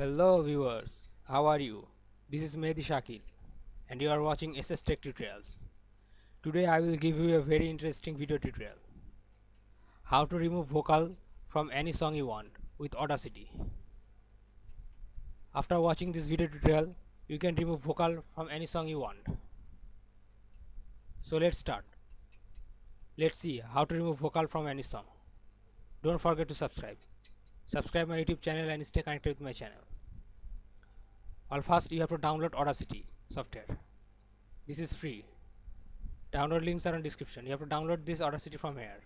Hello viewers, how are you? This is Mehedi Shakeel and you are watching SSTec Tutorials. Today I will give you a very interesting video tutorial. How to remove vocal from any song you want with Audacity. After watching this video tutorial, you can remove vocal from any song you want. So let's start. Let's see how to remove vocal from any song. Don't forget to subscribe. Subscribe my YouTube channel and stay connected with my channel. Well first you have to download Audacity software. This is free. Download links are in description. You have to download this Audacity from here.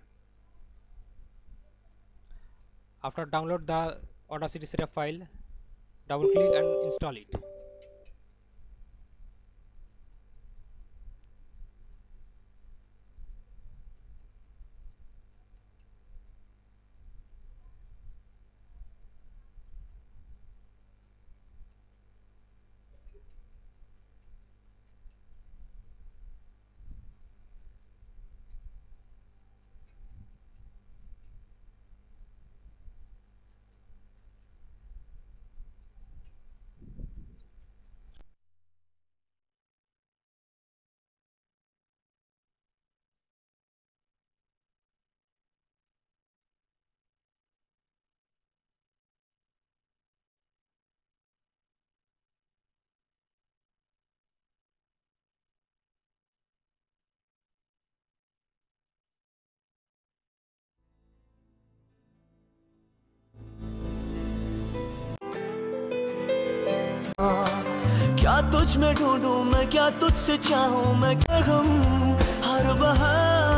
After download the Audacity setup file, double click and install it. क्या तुझ में ढूंढूं मैं क्या तुझसे चाहूँ मैं क्या गम हर बहाने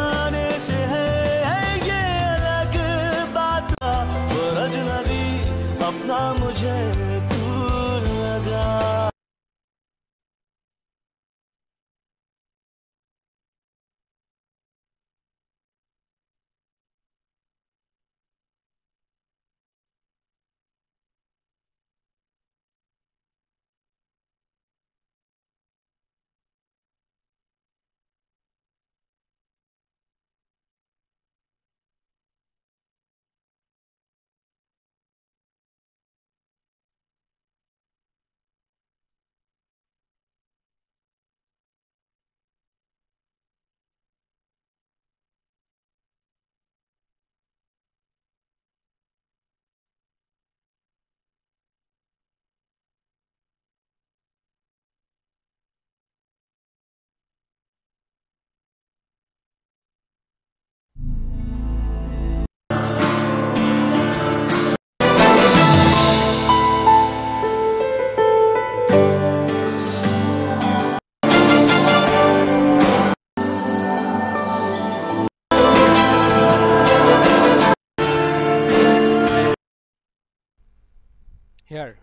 Here,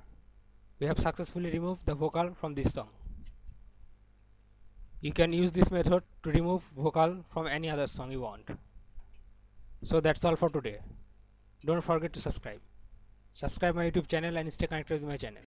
we have successfully removed the vocal from this song. You can use this method to remove vocal from any other song you want. So that's all for today. Don't forget to subscribe. Subscribe my YouTube channel and stay connected with my channel.